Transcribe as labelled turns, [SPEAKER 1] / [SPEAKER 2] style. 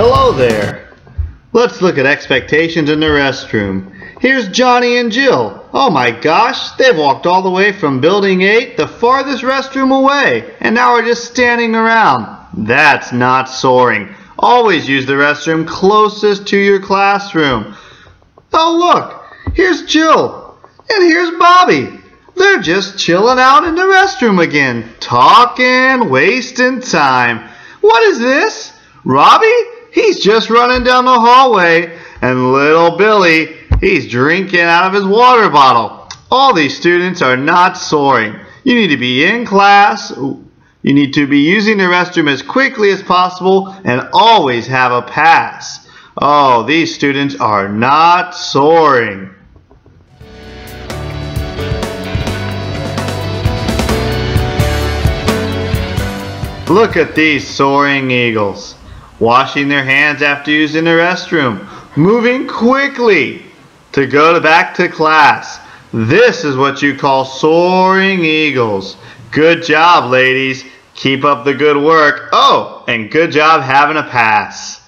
[SPEAKER 1] Hello there. Let's look at expectations in the restroom. Here's Johnny and Jill. Oh my gosh, they've walked all the way from building 8, the farthest restroom away, and now are just standing around. That's not soaring. Always use the restroom closest to your classroom. Oh look, here's Jill, and here's Bobby. They're just chilling out in the restroom again, talking, wasting time. What is this? Robbie? He's just running down the hallway, and little Billy, he's drinking out of his water bottle. All these students are not soaring. You need to be in class. You need to be using the restroom as quickly as possible and always have a pass. Oh, these students are not soaring. Look at these soaring eagles. Washing their hands after using the restroom. Moving quickly to go to back to class. This is what you call soaring eagles. Good job, ladies. Keep up the good work. Oh, and good job having a pass.